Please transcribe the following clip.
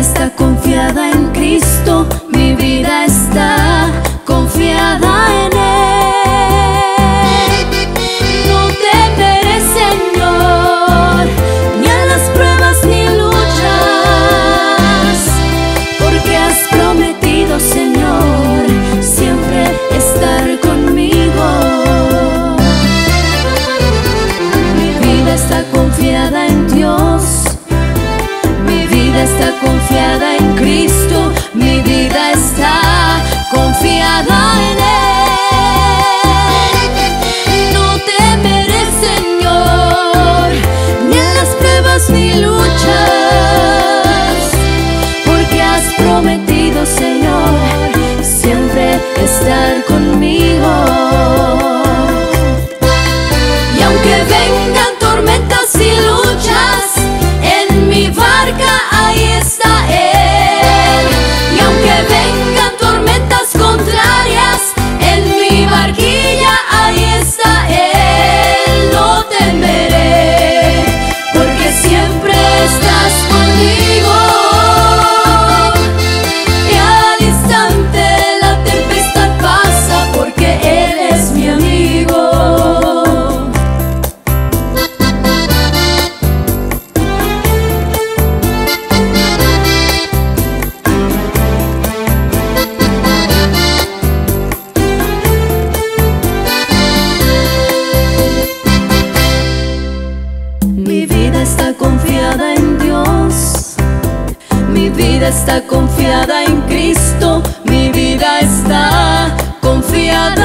está confiada en Cristo. está confiada en Cristo, mi vida está confiada en Él. vida está confiada en Cristo, mi vida está confiada.